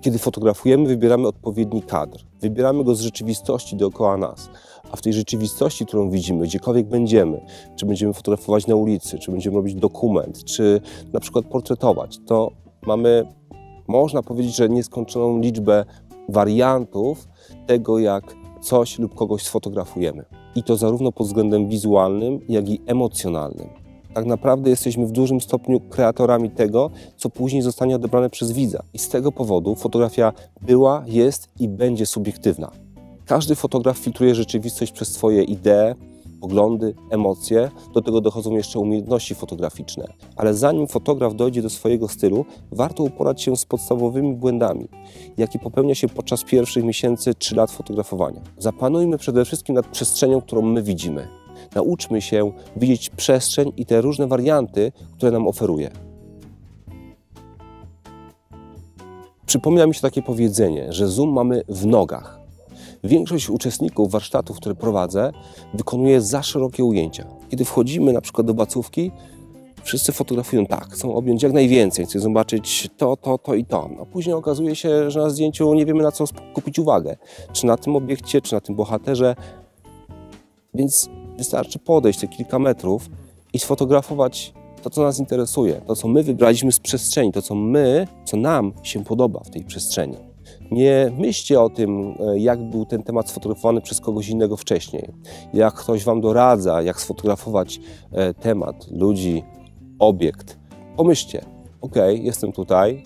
Kiedy fotografujemy, wybieramy odpowiedni kadr. Wybieramy go z rzeczywistości dookoła nas. A w tej rzeczywistości, którą widzimy, gdziekolwiek będziemy, czy będziemy fotografować na ulicy, czy będziemy robić dokument, czy na przykład portretować, to mamy, można powiedzieć, że nieskończoną liczbę wariantów tego, jak coś lub kogoś sfotografujemy. I to zarówno pod względem wizualnym, jak i emocjonalnym. Tak naprawdę jesteśmy w dużym stopniu kreatorami tego, co później zostanie odebrane przez widza. I z tego powodu fotografia była, jest i będzie subiektywna. Każdy fotograf filtruje rzeczywistość przez swoje idee, poglądy, emocje. Do tego dochodzą jeszcze umiejętności fotograficzne. Ale zanim fotograf dojdzie do swojego stylu, warto uporać się z podstawowymi błędami, jakie popełnia się podczas pierwszych miesięcy czy lat fotografowania. Zapanujmy przede wszystkim nad przestrzenią, którą my widzimy. Nauczmy się widzieć przestrzeń i te różne warianty, które nam oferuje. Przypomina mi się takie powiedzenie, że zoom mamy w nogach. Większość uczestników warsztatów, które prowadzę, wykonuje za szerokie ujęcia. Kiedy wchodzimy na przykład do bacówki, wszyscy fotografują tak, chcą objąć jak najwięcej, chcą zobaczyć to, to, to i to. A później okazuje się, że na zdjęciu nie wiemy na co skupić uwagę. Czy na tym obiekcie, czy na tym bohaterze. Więc wystarczy podejść te kilka metrów i sfotografować to, co nas interesuje, to, co my wybraliśmy z przestrzeni, to, co my, co nam się podoba w tej przestrzeni. Nie myślcie o tym, e, jak był ten temat sfotografowany przez kogoś innego wcześniej. Jak ktoś Wam doradza, jak sfotografować e, temat, ludzi, obiekt. Pomyślcie, ok, jestem tutaj,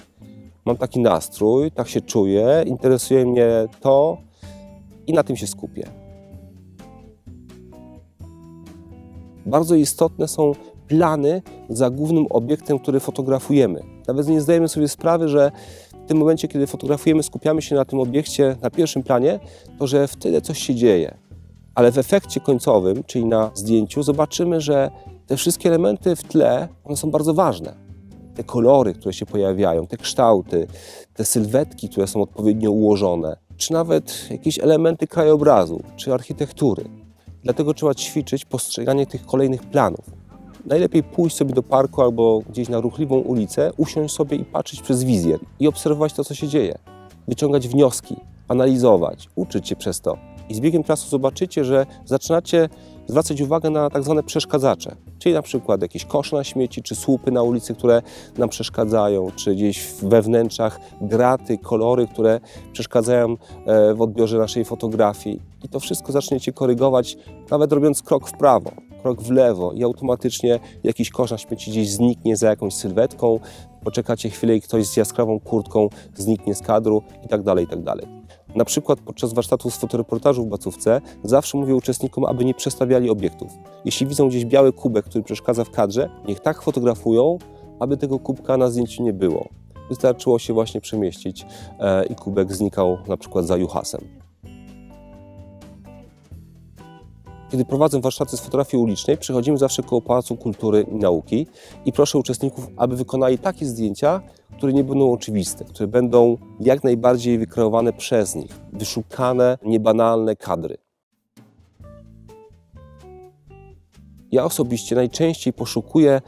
mam taki nastrój, tak się czuję, interesuje mnie to i na tym się skupię. Bardzo istotne są plany za głównym obiektem, który fotografujemy. Nawet nie zdajemy sobie sprawy, że w tym momencie, kiedy fotografujemy, skupiamy się na tym obiekcie na pierwszym planie, to że w tyle coś się dzieje. Ale w efekcie końcowym, czyli na zdjęciu, zobaczymy, że te wszystkie elementy w tle, one są bardzo ważne. Te kolory, które się pojawiają, te kształty, te sylwetki, które są odpowiednio ułożone, czy nawet jakieś elementy krajobrazu, czy architektury. Dlatego trzeba ćwiczyć postrzeganie tych kolejnych planów. Najlepiej pójść sobie do parku albo gdzieś na ruchliwą ulicę, usiąść sobie i patrzeć przez wizjer i obserwować to, co się dzieje. Wyciągać wnioski, analizować, uczyć się przez to. I z biegiem czasu zobaczycie, że zaczynacie zwracać uwagę na tak zwane przeszkadzacze, czyli na przykład jakieś kosze na śmieci, czy słupy na ulicy, które nam przeszkadzają, czy gdzieś we wnętrzach graty, kolory, które przeszkadzają e, w odbiorze naszej fotografii. I to wszystko zaczniecie korygować, nawet robiąc krok w prawo, krok w lewo i automatycznie jakiś kosz na śmieci gdzieś zniknie za jakąś sylwetką, poczekacie chwilę i ktoś z jaskrawą kurtką zniknie z kadru i tak dalej, i tak dalej. Na przykład podczas warsztatu z fotoreportażu w Bacówce zawsze mówię uczestnikom, aby nie przestawiali obiektów. Jeśli widzą gdzieś biały kubek, który przeszkadza w kadrze, niech tak fotografują, aby tego kubka na zdjęciu nie było. Wystarczyło się właśnie przemieścić e, i kubek znikał na przykład za juhasem. Kiedy prowadzę warsztaty z fotografii ulicznej, przychodzimy zawsze koło Pałacu Kultury i Nauki i proszę uczestników, aby wykonali takie zdjęcia, które nie będą oczywiste, które będą jak najbardziej wykreowane przez nich, wyszukane, niebanalne kadry. Ja osobiście najczęściej poszukuję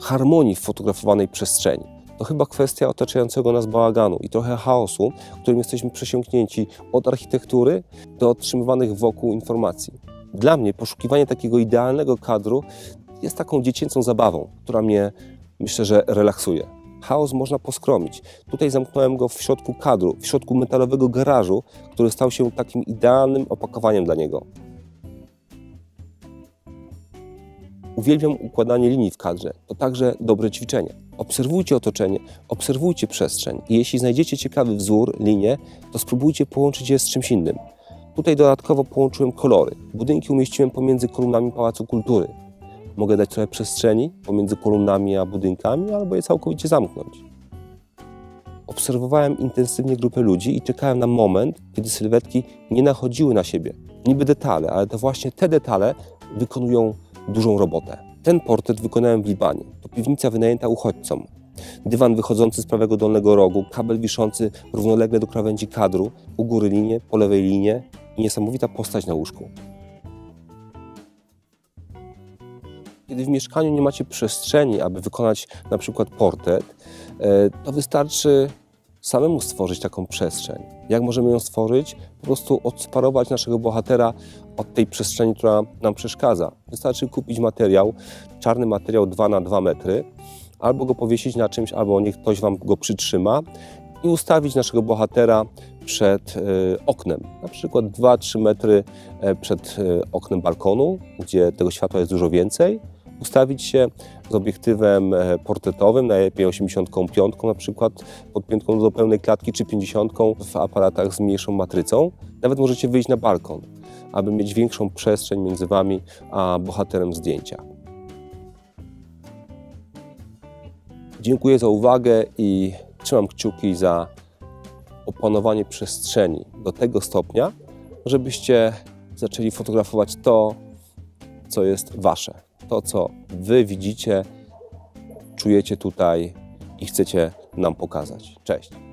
harmonii w fotografowanej przestrzeni. To chyba kwestia otaczającego nas bałaganu i trochę chaosu, którym jesteśmy przesiąknięci od architektury do otrzymywanych wokół informacji. Dla mnie poszukiwanie takiego idealnego kadru jest taką dziecięcą zabawą, która mnie myślę, że relaksuje. Chaos można poskromić. Tutaj zamknąłem go w środku kadru, w środku metalowego garażu, który stał się takim idealnym opakowaniem dla niego. Uwielbiam układanie linii w kadrze. To także dobre ćwiczenie. Obserwujcie otoczenie, obserwujcie przestrzeń i jeśli znajdziecie ciekawy wzór, linię, to spróbujcie połączyć je z czymś innym. Tutaj dodatkowo połączyłem kolory. Budynki umieściłem pomiędzy kolumnami Pałacu Kultury. Mogę dać trochę przestrzeni pomiędzy kolumnami a budynkami, albo je całkowicie zamknąć. Obserwowałem intensywnie grupę ludzi i czekałem na moment, kiedy sylwetki nie nachodziły na siebie. Niby detale, ale to właśnie te detale wykonują dużą robotę. Ten portret wykonałem w Libanie. To piwnica wynajęta uchodźcom. Dywan wychodzący z prawego dolnego rogu, kabel wiszący równolegle do krawędzi kadru, u góry linie, po lewej linie i niesamowita postać na łóżku. Kiedy w mieszkaniu nie macie przestrzeni, aby wykonać na przykład portret, e, to wystarczy samemu stworzyć taką przestrzeń. Jak możemy ją stworzyć? Po prostu odsparować naszego bohatera od tej przestrzeni, która nam przeszkadza. Wystarczy kupić materiał, czarny materiał 2 na 2 metry, albo go powiesić na czymś, albo niech ktoś Wam go przytrzyma i ustawić naszego bohatera przed y, oknem, na przykład 2-3 metry e, przed y, oknem balkonu, gdzie tego światła jest dużo więcej, ustawić się z obiektywem e, portretowym, najlepiej 85 na przykład, podpiętką do pełnej klatki, czy 50 w aparatach z mniejszą matrycą. Nawet możecie wyjść na balkon, aby mieć większą przestrzeń między Wami a bohaterem zdjęcia. Dziękuję za uwagę i trzymam kciuki za opanowanie przestrzeni do tego stopnia, żebyście zaczęli fotografować to, co jest Wasze, to, co Wy widzicie, czujecie tutaj i chcecie nam pokazać. Cześć.